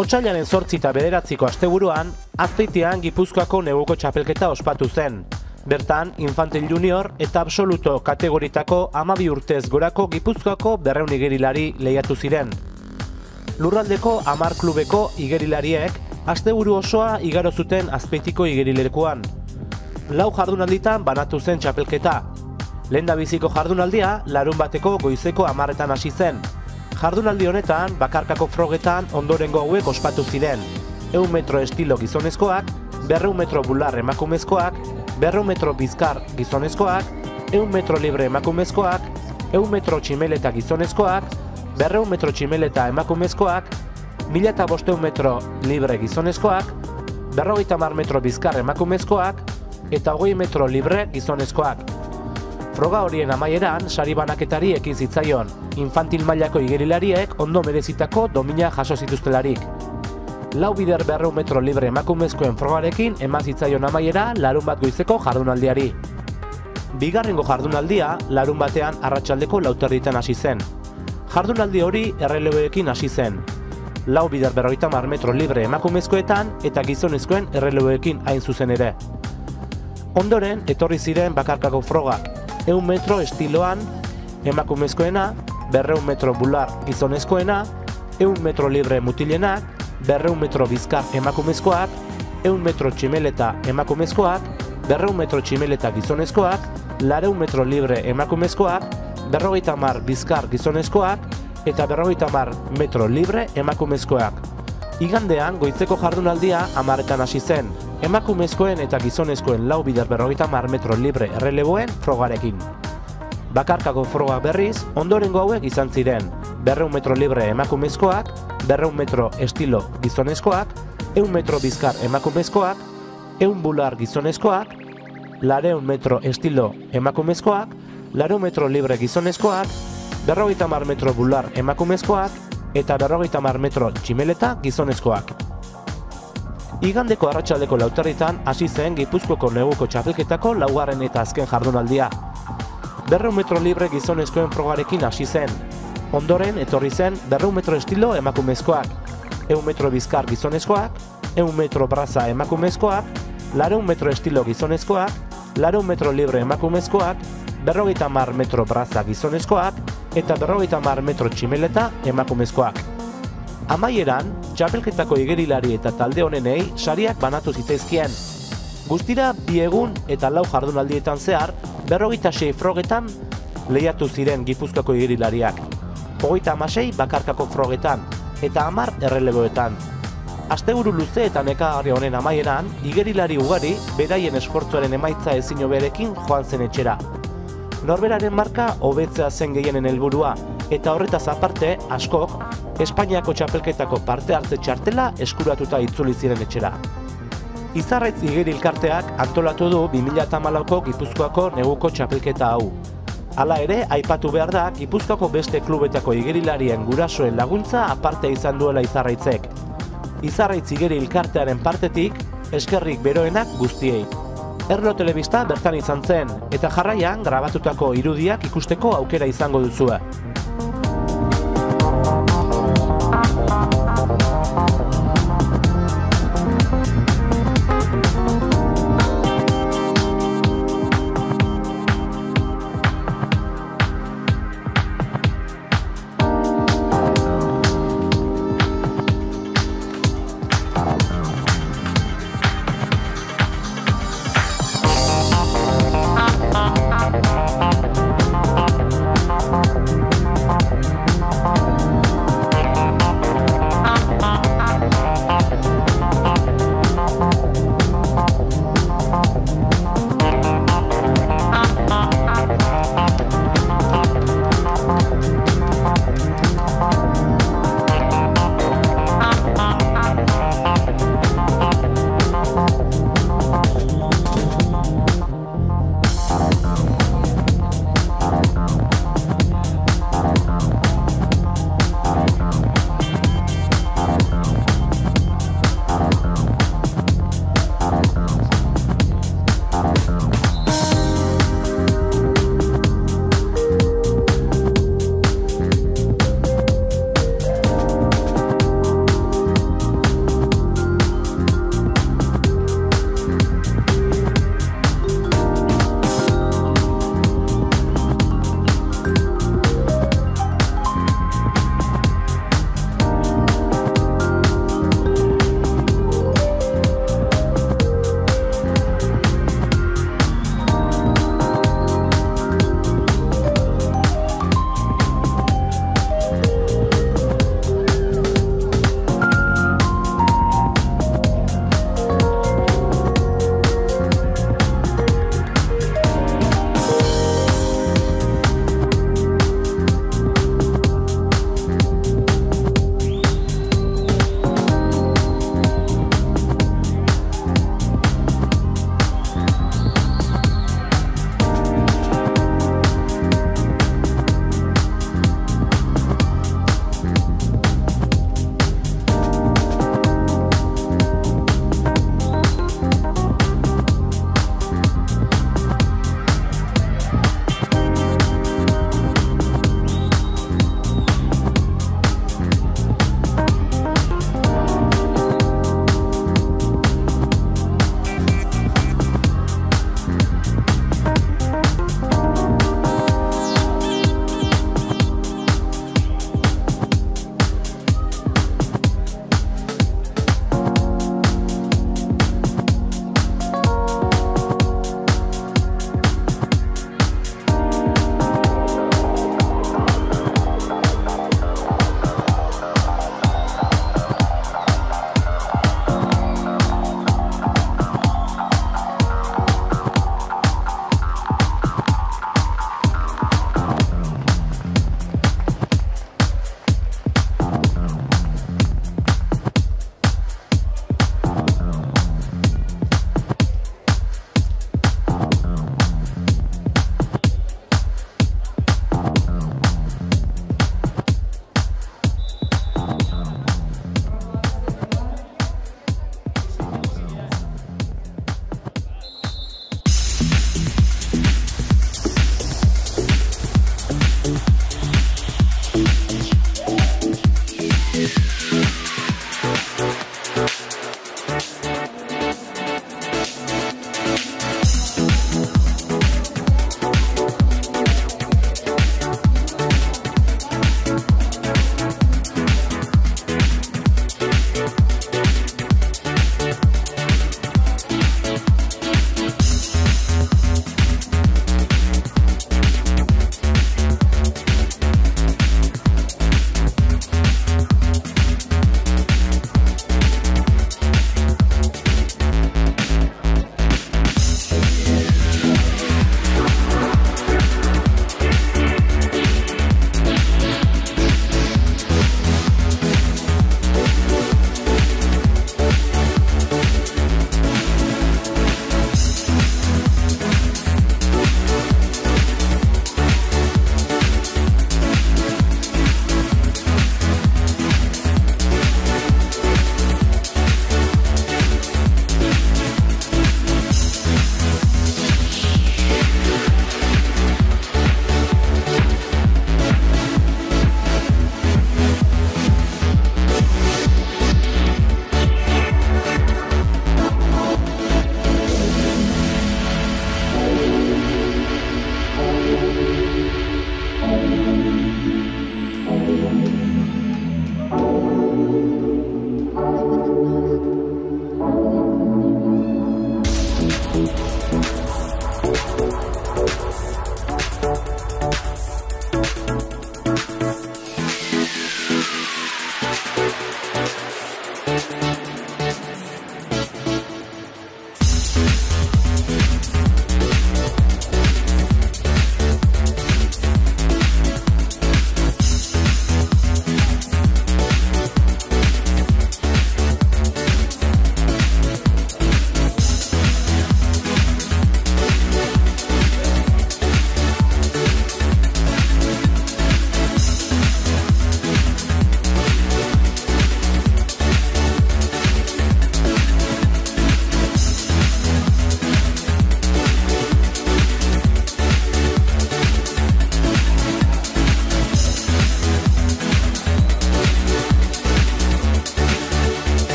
Otsailaren sortzi eta bederatziko asteburuan, azpeitean Gipuzkoako neguko txapelketa ospatu zen. Bertan, infantil junior eta absoluto kategoritako amabi urtez gorako Gipuzkoako berreun igerilari lehiatu ziren. Lurraldeko amar klubeko igerilariek asteburu osoa igaro zuten azpeitiko igerilerekuan. Lau jardunalditan banatu zen txapelketa. Lehen biziko jardunaldia, larun bateko goizeko amarretan hasi zen. Jardunaldi honetan, bakarkako frogetan ondorengo hauek ospatu ziren. Eun metro estilo gizonezkoak, berreun metro bular emakumezkoak, berreun metro bizkar gizonezkoak, eun metro libre emakumezkoak, eun metro tximeleta gizonezkoak, berreun metro tximeleta emakumezkoak, mila eta bosteun metro libre gizonezkoak, berrogeita mar metro bizkar emakumezkoak, eta hogei metro libre gizonezkoak. Froga horien amaieran, sari banaketari ekin zitzaion, infantil mailako igerilariek ondo merezitako domina jaso zituztelarik. Lau bider berreun metro libre emakumezkoen frogarekin eman zitzaion amaiera larun bat goizeko jardunaldiari. Bigarrengo jardunaldia larun batean arratsaldeko lauterritan hasi zen. Jardunaldi hori erreleboekin hasi zen. Lau bider berroita mar metro libre emakumezkoetan eta gizonezkoen erreleboekin hain zuzen ere. Ondoren, etorri ziren bakarkako frogak, eun metro estiloan emakumezkoena, berreun metro bular gizonezkoena, eun metro libre mutilenak, berreun metro bizkar emakumezkoak, eun metro tximeleta emakumezkoak, berreun metro tximeleta gizonezkoak, lareun metro libre emakumezkoak, berrogeita mar bizkar gizonezkoak, eta berrogeita mar metro libre emakumezkoak. Igandean, goizeko jardunaldia amaretan hasi zen, emakumezkoen eta gizonezkoen lau bider berrogeita mar metro libre erreleboen frogarekin. Bakarkako froga berriz, ondorengo hauek izan ziren, berreun metro libre emakumezkoak, berreun metro estilo gizonezkoak, eun metro bizkar emakumezkoak, eun bular gizonezkoak, lareun metro estilo emakumezkoak, lareun metro libre gizonezkoak, berrogeita mar metro bular emakumezkoak, eta berrogeita mar metro tximeleta gizonezkoak. Igandeko arratsaldeko lauterritan hasi zen Gipuzkoako neguko txapelketako laugarren eta azken jardunaldia. Berreun metro libre gizonezkoen frogarekin hasi zen. Ondoren etorri zen berreun metro estilo emakumezkoak, eun metro bizkar gizonezkoak, eun metro braza emakumezkoak, lareun metro estilo gizonezkoak, lareun metro libre emakumezkoak, berrogeita mar metro braza gizonezkoak, eta berrogeita mar metro tximeleta emakumezkoak. Amaieran, txapelketako igerilari eta talde honenei sariak banatu zitzaizkien. Guztira, bi egun eta lau jardunaldietan zehar, berrogeita sei frogetan lehiatu ziren Gipuzkoako igerilariak. Hogeita amasei bakarkako frogetan, eta amar erreleboetan. Asteburu luze eta nekagarri honen amaieran, igerilari ugari beraien esfortzuaren emaitza ezin berekin joan zen etxera. Norberaren marka hobetzea zen gehienen helburua, eta horretaz aparte, askok, Espainiako txapelketako parte hartze txartela eskuratuta itzuli ziren etxera. Izarraitz igeri elkarteak antolatu du 2008ko Gipuzkoako neguko txapelketa hau. Hala ere, aipatu behar da, Gipuzkoako beste klubetako igerilarien gurasoen laguntza aparte izan duela izarraitzek. Izarraitz igeri elkartearen partetik, eskerrik beroenak guztiei. Erlo Telebista bertan izan zen, eta jarraian grabatutako irudiak ikusteko aukera izango duzue.